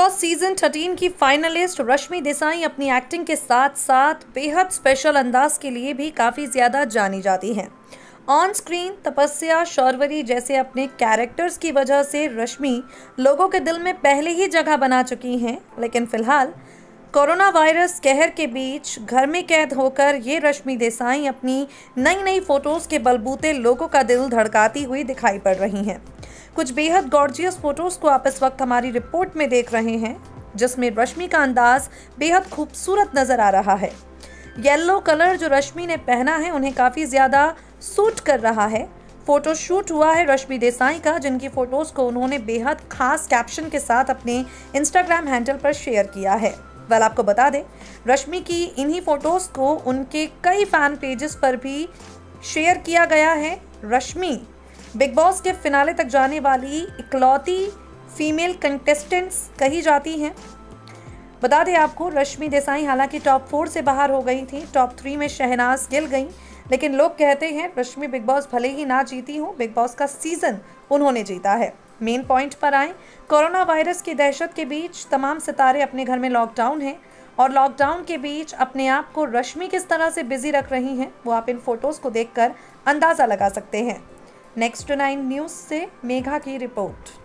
Season 13 की finalist Rashmi Desai अपनी acting के साथ साथ बेहद स्पेशल अंदाज के लिए भी काफ़ी ज़्यादा जानी जाती हैं। ऑन स्क्रीन तपस्या, शौरवरी जैसे अपने कैरेक्टर्स की वजह से रश्मि लोगों के दिल में पहले ही जगह बना चुकी हैं, लेकिन फ़िलहाल कोरोना वायरस कहर के बीच घर में कैद होकर ये रश्मि देसाई अपनी नई नई फ़ोटोज़ के बलबूते लोगों का दिल धड़काती हुई दिखाई पड़ रही हैं। कुछ बेहद गॉर्जियस फ़ोटोज़ को आप इस वक्त हमारी रिपोर्ट में देख रहे हैं, जिसमें रश्मि का अंदाज बेहद खूबसूरत नज़र आ रहा है। येलो कलर जो रश्मि ने पहना है, उन्हें काफ़ी ज़्यादा सूट कर रहा है। फ़ोटो शूट हुआ है रश्मि देसाई का, जिनकी फ़ोटोज़ को उन्होंने बेहद खास कैप्शन के साथ अपने इंस्टाग्राम हैंडल पर शेयर किया है। वेल आपको बता दें, रश्मि की इन्हीं फ़ोटोज़ को उनके कई फ़ैन पेजेस पर भी शेयर किया गया है। रश्मि बिग बॉस के फिनाले तक जाने वाली इकलौती फीमेल कंटेस्टेंट्स कही जाती हैं। बता दें आपको, रश्मि देसाई हालाँकि टॉप फोर से बाहर हो गई थी। टॉप थ्री में शहनाज गिल गई। लेकिन लोग कहते हैं, रश्मि बिग बॉस भले ही ना जीती हो, बिग बॉस का सीज़न उन्होंने जीता है। मेन पॉइंट पर आए। कोरोना वायरस की दहशत के बीच तमाम सितारे अपने घर में लॉकडाउन हैं और लॉकडाउन के बीच अपने आप को रश्मि किस तरह से बिज़ी रख रही हैं, वो आप इन फ़ोटोज़ को देखकर अंदाज़ा लगा सकते हैं। नेक्स्ट नाइन न्यूज़ से मेघा की रिपोर्ट